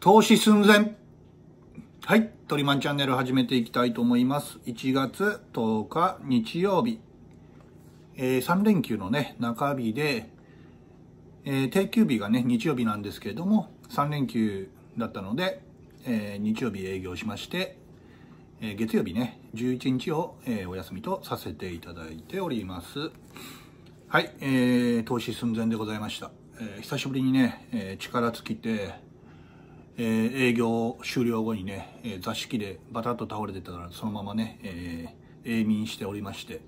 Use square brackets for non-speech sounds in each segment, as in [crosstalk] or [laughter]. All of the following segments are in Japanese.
投資寸前。はい。トリマンチャンネル始めていきたいと思います。1月10日日曜日。えー、3連休のね、中日で、えー、定休日がね、日曜日なんですけれども、3連休だったので、えー、日曜日営業しまして、えー、月曜日ね、11日を、え、お休みとさせていただいております。はい、えー、投資寸前でございました。え、久しぶりにね、え、力尽きて、えー、営業終了後にね、えー、座敷でバタッと倒れてたらそのままね、えー、永眠しておりまして、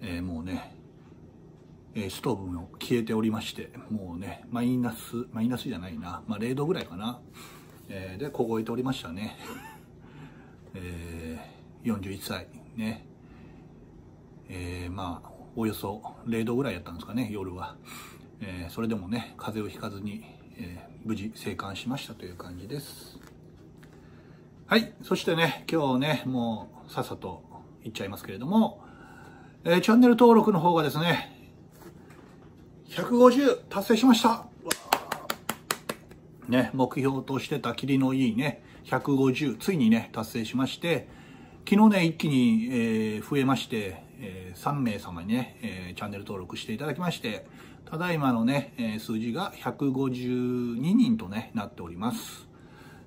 えー、もうね、えストーブも消えておりましてもうねマイナスマイナスじゃないな、まあ、0度ぐらいかな、え、で凍えておりましたね、[laughs] え、41歳ね。え、まあおよそ0度ぐらいやったんですかね夜は、え、それでもね風邪をひかずに、えー無事生還しましたという感じです。はいそしてね今日ねもうさっさといっちゃいますけれども、えー、チャンネル登録の方がですね150達成しました。ね目標としてた霧のいいね150ついにね達成しまして昨日ね一気に、えー、増えまして、えー、3名様にね、えー、チャンネル登録していただきましてただいまのね、数字が152人と、ね、なっております。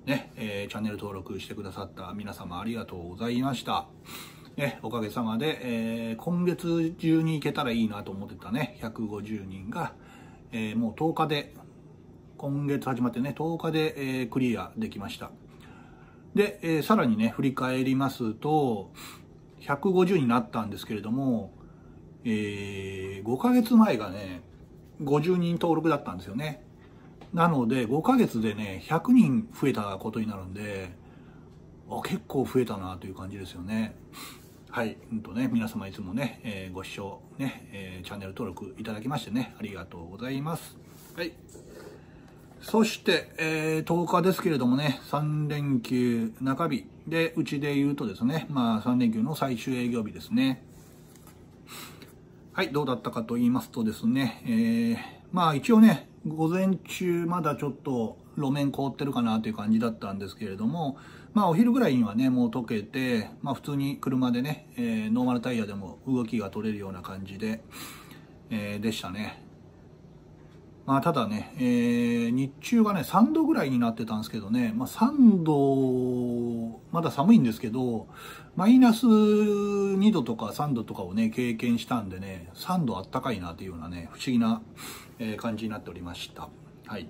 ね、えー、チャンネル登録してくださった皆様ありがとうございました。ね、おかげさまで、えー、今月中に行けたらいいなと思ってたね、150人が、えー、もう10日で、今月始まってね、10日で、えー、クリアできました。で、えー、さらにね、振り返りますと、150になったんですけれども、えー、5ヶ月前がね、50人登録だったんですよね。なので、5ヶ月でね、100人増えたことになるんで、あ結構増えたなという感じですよね。はい。うんとね、皆様いつもね、えー、ご視聴、ね、えー、チャンネル登録いただきましてね、ありがとうございます。はい。そして、えー、10日ですけれどもね、3連休中日で、うちで言うとですね、まあ3連休の最終営業日ですね。はい、どうだったかと言いますとですね、えー、まあ一応ね、午前中まだちょっと路面凍ってるかなという感じだったんですけれども、まあお昼ぐらいにはね、もう溶けて、まあ普通に車でね、えー、ノーマルタイヤでも動きが取れるような感じで、えー、でしたね。まあただね、えー、日中がね、3度ぐらいになってたんですけどね、まあ3度、まだ寒いんですけど、マイナス2度とか3度とかをね、経験したんでね、3度あったかいなというようなね、不思議な、え感じになっておりました。はい。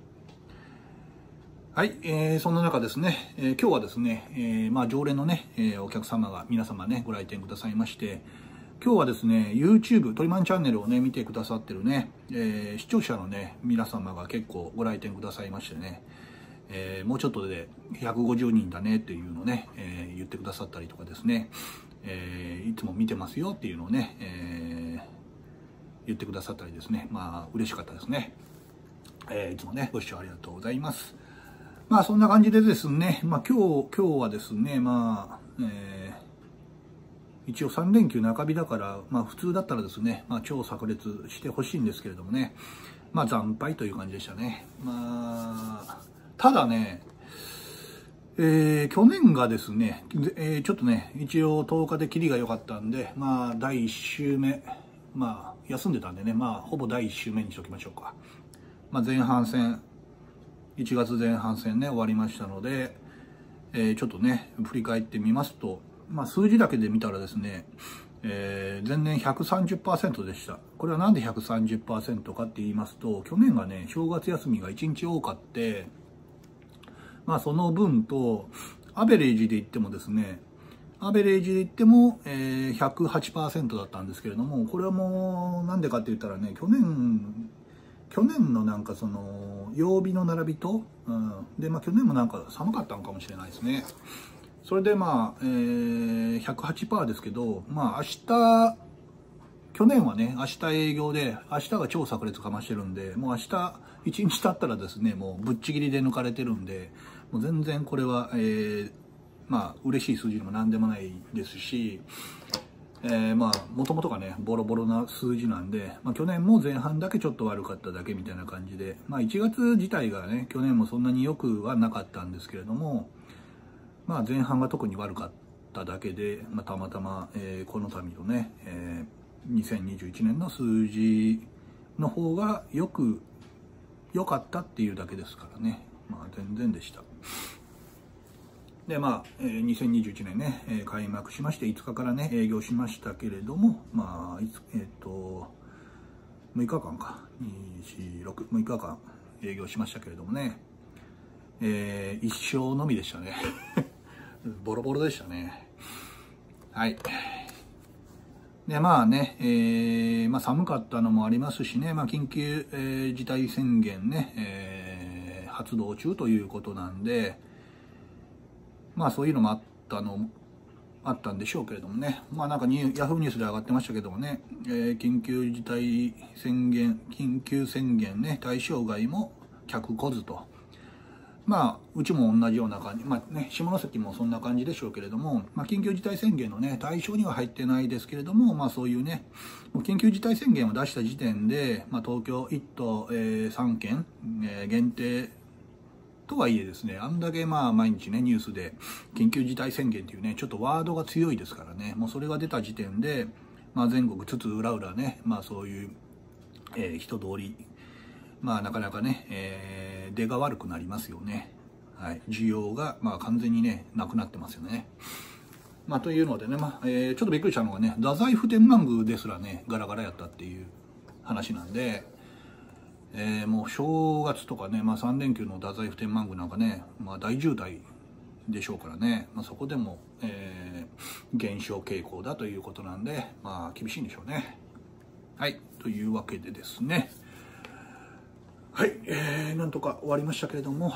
はい、えー、そんな中ですね、えー、今日はですね、えー、まあ常連のね、えー、お客様が皆様ね、ご来店くださいまして、今日はですね、YouTube、トリマンチャンネルをね、見てくださってるね、えー、視聴者のね、皆様が結構ご来店くださいましてね、えー、もうちょっとで150人だねっていうのをね、えー、言ってくださったりとかですね、え、いつも見てますよっていうのをね、え言ってくださったりですね、まあ嬉しかったですね。えいつもね、ご視聴ありがとうございます。まあそんな感じでですね、まあ今日、今日はですね、まあ、え一応3連休中日だから、まあ普通だったらですね、まあ超炸裂してほしいんですけれどもね、まあ惨敗という感じでしたね。まあ、ただね、えー、去年がですね、えー、ちょっとね、一応10日でキリが良かったんで、まあ、第1週目、まあ、休んでたんでね、まあ、ほぼ第1週目にしておきましょうか。まあ、前半戦、1月前半戦ね、終わりましたので、えー、ちょっとね、振り返ってみますと、まあ、数字だけで見たらですね、えー、前年130%でした。これはなんで130%かって言いますと、去年がね、正月休みが1日多かって、まあその分と、アベレージで言ってもですね、アベレージで言っても、え、108%だったんですけれども、これはもう、なんでかって言ったらね、去年、去年のなんかその、曜日の並びと、うん、で、まあ去年もなんか寒かったのかもしれないですね。それでまあ、えー、108%ですけど、まあ明日、去年はね、明日営業で、明日が超炸裂かましてるんで、もう明日、1日経ったらですね、もうぶっちぎりで抜かれてるんで、もう全然これは、えー、まあ、嬉しい数字でも何でもないですし、えー、まあもともとがねボロボロな数字なんで、まあ、去年も前半だけちょっと悪かっただけみたいな感じで、まあ、1月自体がね去年もそんなによくはなかったんですけれども、まあ、前半が特に悪かっただけで、まあ、たまたま、えー、この度のね、えー、2021年の数字の方がよく良かったっていうだけですからね。まあ全然でした。でまあ、2021年ね、開幕しまして5日からね営業しましたけれどもまあえっ、と6日間か。246日間営業しましたけれどもね、えー、一生のみでしたね。ボロボロでしたね。はい。でまあね、えーまあ、寒かったのもありますしね、まあ、緊急、えー、事態宣言ね、えー、発動中ということなんで、まあそういうのもあったのあったんでしょうけれどもね、まあなんかにヤフーニュースで上がってましたけどもね、えー、緊急事態宣言、緊急宣言ね、対象外も客来ずと。まあ、うちも同じような感じ、まあね、下関もそんな感じでしょうけれども、まあ、緊急事態宣言のね、対象には入ってないですけれども、まあそういうね、もう緊急事態宣言を出した時点で、まあ東京1都、えー、3県、えー、限定とはいえですね、あんだけまあ毎日ね、ニュースで緊急事態宣言っていうね、ちょっとワードが強いですからね、もうそれが出た時点で、まあ全国つつ裏裏ね、まあそういう、えー、人通り、まあなかなかね、えー、出が悪くなりますよね。はい。需要がまあ完全にね、なくなってますよね。まあというのでね、まあ、えー、ちょっとびっくりしたのがね、太宰府天満宮ですらね、ガラガラやったっていう話なんで、えー、もう正月とかね、まあ、3連休の太宰府天満宮なんかね、まあ、大渋滞でしょうからね、まあ、そこでも、えー、減少傾向だということなんで、まあ、厳しいんでしょうね。はい、というわけでですね、はい、えー、なんとか終わりましたけれども、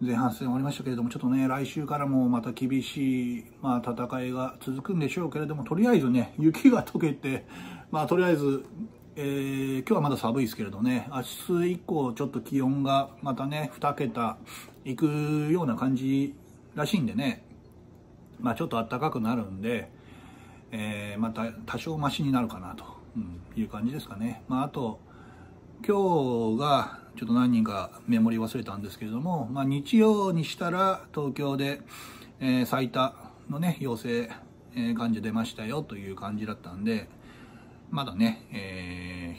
前半戦終わりましたけれども、ちょっとね、来週からもまた厳しい、まあ、戦いが続くんでしょうけれども、とりあえずね、雪が溶けて、まあ、とりあえずえー、今日はまだ寒いですけれどね、明日以降ちょっと気温がまたね、2桁いくような感じらしいんでね、まあちょっと暖かくなるんで、えー、また多少マシになるかなという感じですかね。まああと、今日がちょっと何人かメモリ忘れたんですけれども、まあ日曜にしたら東京で、えー、最多のね、陽性患者出ましたよという感じだったんで、まだね、え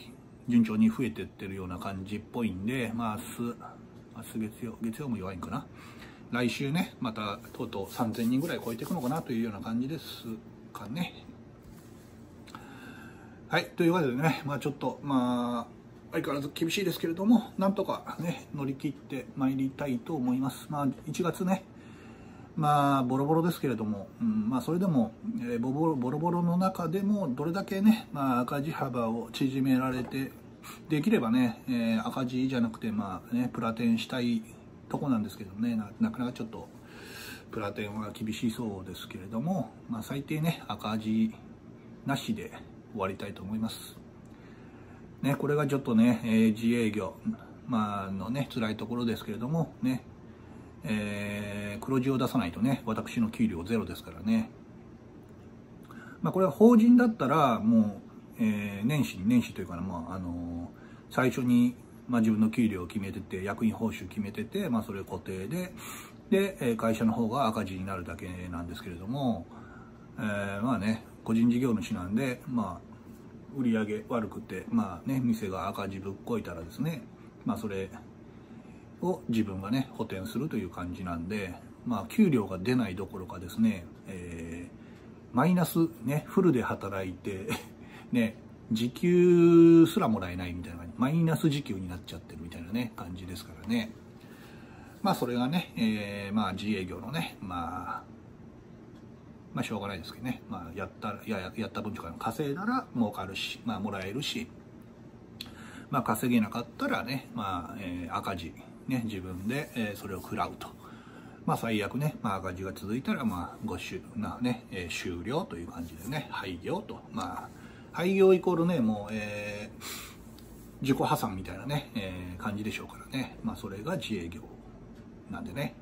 ー、順調に増えてってるような感じっぽいんで、まあ明日、明日月曜、月曜も弱いんかな。来週ね、またとうとう3000人ぐらい超えていくのかなというような感じですかね。はい、というわけでね、まあちょっと、まあ、相変わらず厳しいですけれども、なんとかね、乗り切ってまいりたいと思います。まあ1月ね、まあボロボロですけれども、うん、まあそれでも、えー、ボロボロボロの中でもどれだけね、まあ、赤字幅を縮められてできればね、えー、赤字じゃなくてまあねプラテンしたいとこなんですけどねなかなかちょっとプラテンは厳しそうですけれども、まあ、最低ね赤字なしで終わりたいと思います。ね、これがちょっとね、えー、自営業、まあのね辛いところですけれどもねえー、黒字を出さないとね、私の給料ゼロですからね。まあこれは法人だったら、もう、えー、年始、年始というかな、まあ、あのー、最初に、まあ自分の給料を決めてて、役員報酬決めてて、まあそれ固定で、で、会社の方が赤字になるだけなんですけれども、えー、まあね、個人事業主なんで、まあ、売り上げ悪くて、まあね、店が赤字ぶっこいたらですね、まあそれ、を自分がね補填するという感じなんでまあ給料が出ないどころかですね、えー、マイナスねフルで働いて [laughs] ね時給すらもらえないみたいなマイナス時給になっちゃってるみたいなね感じですからね。まあそれがね、えー、まあ自営業のねまあまあしょうがないですけどね、まあ、やったややった分とか稼いだら儲かるし、まあ、もらえるし、まあ、稼げなかったらね、まあえー、赤字ね、自分で、えそれを食らうと。まあ最悪ね、まあ赤字が続いたら、まあ、ごしゅなね、えー、終了という感じでね、廃業と。まあ、廃業イコールね、もう、えー、自己破産みたいなね、えー、感じでしょうからね。まあそれが自営業なんでね、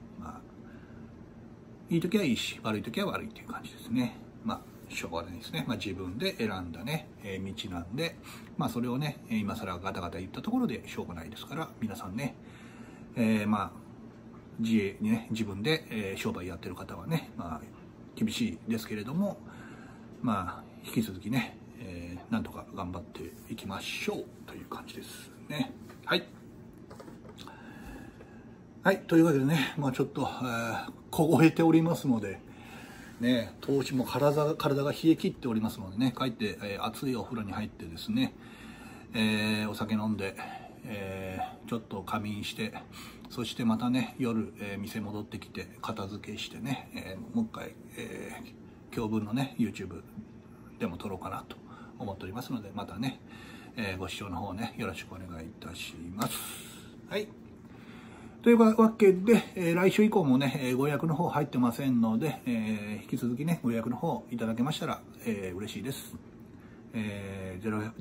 いい時はいいし、悪い時は悪いっていう感じですね。まあしょうがないですね、まあ、自分で選んだね、えー、道なんで、まあ、それをね今更ガタガタ言ったところでしょうがないですから皆さんね、えー、まあ自営にね自分で、え、商売やってる方はね、まあ、厳しいですけれどもまあ引き続きね、えー、なんとか頑張っていきましょうという感じですね。はい。はいというわけでねまあちょっと、えー、凍えておりますのでね、投資も体体が冷え切っておりますのでね、帰って、えー、熱いお風呂に入ってですね、えー、お酒飲んで、えー、ちょっと仮眠して、そしてまたね、夜、え店戻ってきて、片付けしてね、えもう一回、え今日分のね、YouTube でも撮ろうかなと思っておりますので、またね、えご視聴の方ね、よろしくお願いいたします。はい。というわけで、え、来週以降もね、ご予約の方入ってませんので、えー、引き続きね、ご予約の方いただけましたら、えー、嬉しいです。えー、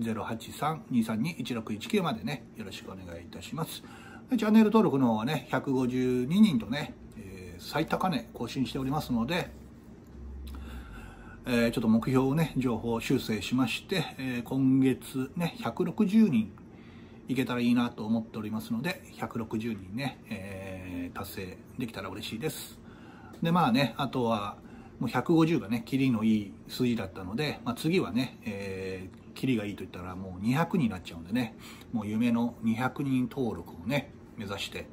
083-232-1619までね、よろしくお願いいたします。チャンネル登録の方はね、152人とね、えー、最高値更新しておりますので、えー、ちょっと目標をね、情報修正しまして、えー、今月ね、160人いけたらいいなと思っておりますので、160人ね、えー、達成できたら嬉しいです。で、まあね、あとは、もう150がね、キリのいい数字だったので、まあ、次はね、えー、キリがいいと言ったらもう200になっちゃうんでね、もう夢の200人登録をね、目指して、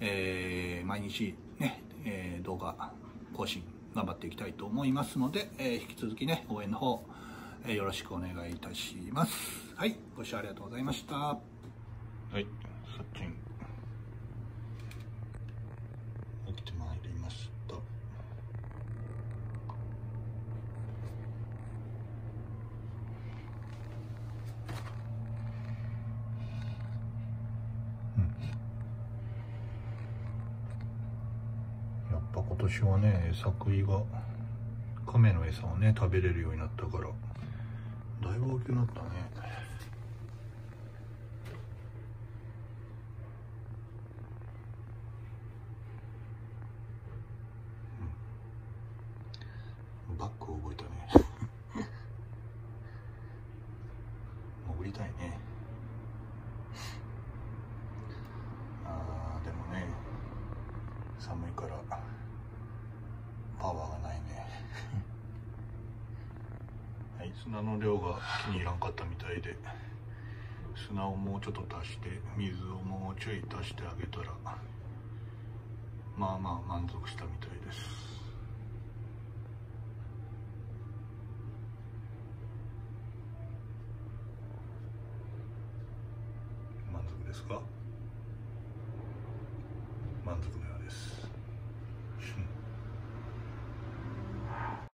えー、毎日ね、えー、動画更新頑張っていきたいと思いますので、えー、引き続きね、応援の方、えー、よろしくお願いいたします。はい、ご視聴ありがとうございました。はいさっちん。起きてまいりました。やっぱ今年はね餌食いが亀の餌をね食べれるようになったからだいぶ大きくなったね。バックを覚えたね。[laughs] 潜りたいね。あーでもね寒いからパワーがないね。[laughs] はい砂の量が気に入らんかったみたいで砂をもうちょっと足して水をもうちょい足してあげたらまあまあ満足したみたいです。ですか満足だよ